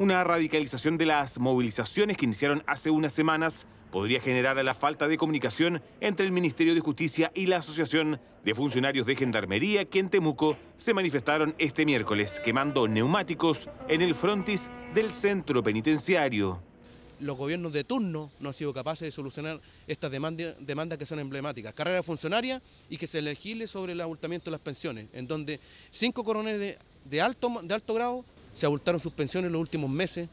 Una radicalización de las movilizaciones que iniciaron hace unas semanas podría generar la falta de comunicación entre el Ministerio de Justicia y la Asociación de Funcionarios de Gendarmería que en Temuco se manifestaron este miércoles quemando neumáticos en el frontis del centro penitenciario. Los gobiernos de turno no han sido capaces de solucionar estas demandas, que son emblemáticas. Carrera funcionaria y que se legisle sobre el abultamiento de las pensiones, en donde cinco coroneles de, alto, de alto grado se abultaron sus pensiones en los últimos meses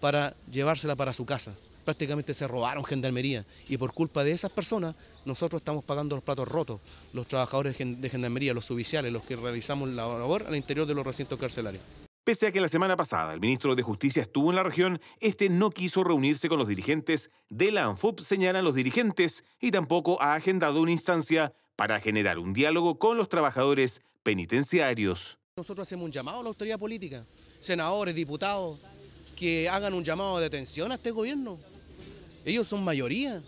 para llevársela para su casa prácticamente se robaron gendarmería y por culpa de esas personas nosotros estamos pagando los platos rotos, los trabajadores de gendarmería, los oficiales, los que realizamos la labor al interior de los recintos carcelarios. Pese a que la semana pasada el ministro de Justicia estuvo en la región, este no quiso reunirse con los dirigentes de la ANFUP, señalan los dirigentes, y tampoco ha agendado una instancia para generar un diálogo con los trabajadores penitenciarios. Nosotros hacemos un llamado a la autoridad política, senadores, diputados, que hagan un llamado de atención a este gobierno ellos son mayoría,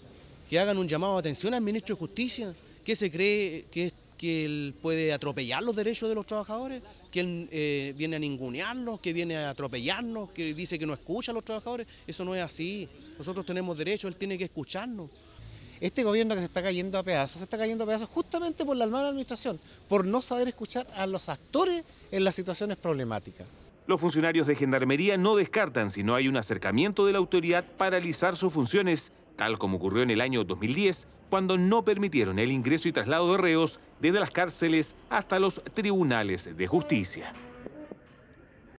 que hagan un llamado de atención al ministro de Justicia, que se cree que, que él puede atropellar los derechos de los trabajadores, que él eh, viene a ningunearnos, que viene a atropellarnos, que dice que no escucha a los trabajadores. Eso no es así. Nosotros tenemos derecho, él tiene que escucharnos. Este gobierno que se está cayendo a pedazos, se está cayendo a pedazos justamente por la mala administración, por no saber escuchar a los actores en las situaciones problemáticas. Los funcionarios de Gendarmería no descartan, si no hay un acercamiento de la autoridad, paralizar sus funciones, tal como ocurrió en el año 2010, cuando no permitieron el ingreso y traslado de reos desde las cárceles hasta los tribunales de justicia.